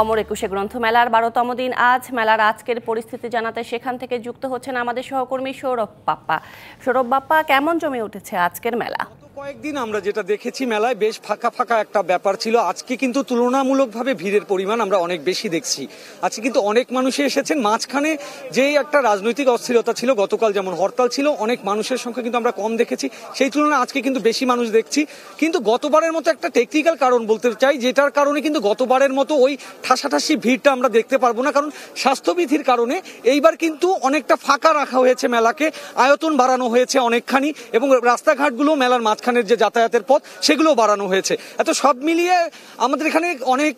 অমর একুশে গ্রন্থমেলার বারোতম দিন। আজ মেলার আজকের পরিস্থিতি জানাতে সেখান থেকে যুক্ত হচ্ছেন আমাদের সহকর্মী সৌরভ বাপ্পা। সৌরভ বাপ্পা, কেমন জমে উঠেছে আজকের মেলা? কয়েকদিন আমরা যেটা দেখেছি মেলায়, বেশ ফাঁকা ফাঁকা একটা ব্যাপার ছিল। আজকে কিন্তু তুলনামূলকভাবে ভিড়ের পরিমাণ আমরা অনেক বেশি দেখছি। আজকে কিন্তু অনেক মানুষই এসেছেন। মাঝখানে যে একটা রাজনৈতিক অস্থিরতা ছিল, গতকাল যেমন হরতাল ছিল, অনেক মানুষের সংখ্যা কিন্তু আমরা কম দেখেছি। সেই তুলনায় আজকে কিন্তু বেশি মানুষ দেখছি। কিন্তু গতবারের মতো একটা টেকনিক্যাল কারণ বলতে চাই, যেটার কারণে কিন্তু গতবারের মতো ওই ঠাসাঠাসি ভিড়টা আমরা দেখতে পারব না। কারণ স্বাস্থ্যবিধির কারণে এইবার কিন্তু অনেকটা ফাঁকা রাখা হয়েছে মেলাকে। আয়তন বাড়ানো হয়েছে অনেকখানি এবং রাস্তাঘাটগুলো মেলার মাঝখানের যে যাতায়াতের পথ সেগুলো বাড়ানো হয়েছে। এত সব মিলিয়ে আমাদের এখানে অনেক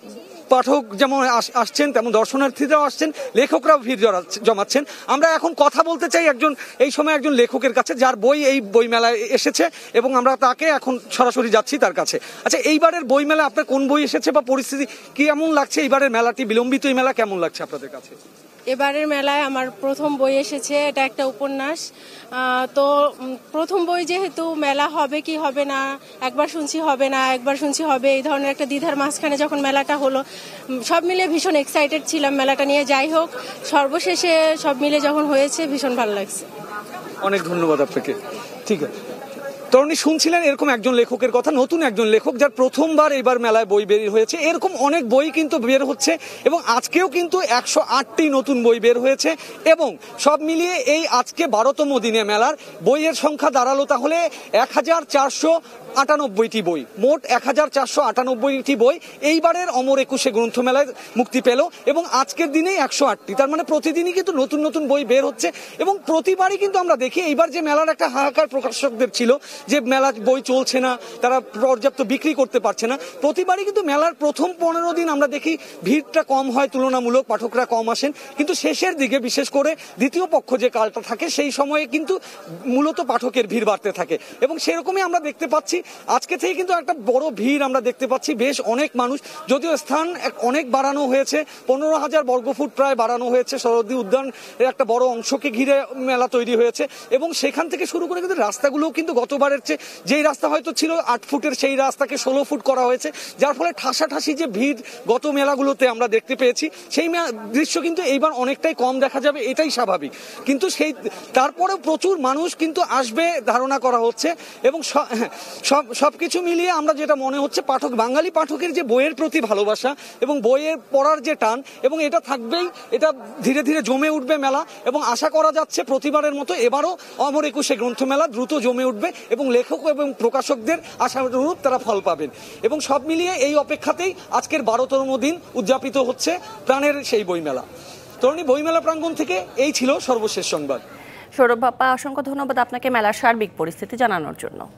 পাঠক যেমন আস- আসছেন, তেমন দর্শনার্থীরাও আসছেন, লেখকরাও ভিড় জমাচ্ছেন। আমরা এখন কথা বলতে চাই একজন, এই সময় একজন লেখকের কাছে, যার বই এই বই মেলায় এসেছে এবং আমরা তাকে এখন সরাসরি যাচ্ছি তার কাছে। আচ্ছা এইবারের বই মেলা আপনার কোন বই এসেছে বা পরিস্থিতি কেমন লাগছে? এইবারের মেলাটি, বিলম্বিত এই মেলা কেমন লাগছে আপনাদের কাছে? এবারের মেলায় আমার প্রথম বই এসেছে, এটা একটা উপন্যাস। তো প্রথম বই যেহেতু মেলা হবে কি হবে না, একবার শুনছি হবে না, একবার শুনছি হবে, এই ধরনের একটা দ্বিধার মাঝখানে যখন মেলাটা হলো সব মিলে ভীষণ এক্সাইটেড ছিলাম মেলাটা নিয়ে। যাই হোক, সর্বশেষে সব মিলে যখন হয়েছে, ভীষণ ভালো লাগছে। অনেক ধন্যবাদ আপনাকে। ঠিক আছে। তরুণী শুনছিলেন এরকম একজন লেখকের কথা, নতুন একজন লেখক যার প্রথমবার এবার মেলায় বই বের হয়েছে। এরকম অনেক বই কিন্তু বের হচ্ছে এবং আজকেও কিন্তু একশো আটটি নতুন বই বের হয়েছে এবং সব মিলিয়ে এই আজকে বারোতম দিনে মেলার বইয়ের সংখ্যা দাঁড়াল তাহলে এক হাজার চারশো আটানব্বইটি বই, মোট এক হাজার চারশো আটানব্বইটি বই। এইবারের অমর একুশে গ্রন্থমেলায় মুক্তি পেল এবং আজকের দিনেই একশো আটটি। তার মানে প্রতিদিনই কিন্তু নতুন নতুন বই বের হচ্ছে এবং প্রতিবারই কিন্তু আমরা দেখি, এইবার যে মেলার একটা হাহাকার প্রকাশকদের ছিল যে মেলা বই চলছে না, তারা পর্যাপ্ত বিক্রি করতে পারছে না। প্রতিবারই কিন্তু মেলার প্রথম পনেরো দিন আমরা দেখি ভিড়টা কম হয়, তুলনামূলক পাঠকরা কম আসেন। কিন্তু শেষের দিকে, বিশেষ করে দ্বিতীয় পক্ষ যে কালটা থাকে, সেই সময়ে কিন্তু মূলত পাঠকের ভিড় বাড়তে থাকে। এবং সেরকমই আমরা দেখতে পাচ্ছি, আজকে থেকে কিন্তু একটা বড় ভিড় আমরা দেখতে পাচ্ছি, বেশ অনেক মানুষ। যদিও স্থান অনেক বাড়ানো হয়েছে, পনেরো হাজার বর্গফুট প্রায় বাড়ানো হয়েছে। শরদি উদ্যান একটা বড় অংশকে ঘিরে মেলা তৈরি হয়েছে। এবং সেখান থেকে শুরু করে কিন্তু রাস্তাগুলোও কিন্তু গতবারের চেয়ে যেই রাস্তা হয়তো ছিল আট ফুটের সেই রাস্তাকে ষোলো ফুট করা হয়েছে যার ফলে ঠাসাঠাসি যে ভিড় গত মেলাগুলোতে আমরা দেখতে পেয়েছি সেই দৃশ্য কিন্তু এইবার অনেকটাই কম দেখা যাবে এটাই স্বাভাবিক। কিন্তু সেই তারপরেও প্রচুর মানুষ কিন্তু আসবে ধারণা করা হচ্ছে এবং স- হ্যাঁ, সব সবকিছু মিলিয়ে আমরা যেটা মনে হচ্ছে পাঠক বাঙালি পাঠকের যে বইয়ের প্রতি ভালোবাসা এবং বইয়ের পড়ার যে টান এবং এটা থাকবেই এটা ধীরে ধীরে জমে উঠবে মেলা এবং আশা করা যাচ্ছে প্রতিবারের মতো এবারও অমর একুশে গ্রন্থমেলা দ্রুত জমে উঠবে এবং লেখক এবং প্রকাশকদের আশানুরূপ তারা ফল পাবেন। এবং সব মিলিয়ে এই অপেক্ষাতেই আজকের বারোতম দিন উদযাপিত হচ্ছে প্রাণের সেই বইমেলা। তরুণী বইমেলা প্রাঙ্গণ থেকে এই ছিল সর্বশেষ সংবাদ। সৌরভ বাপ্পা, অসংখ্য ধন্যবাদ আপনাকে মেলার সার্বিক পরিস্থিতি জানানোর জন্য।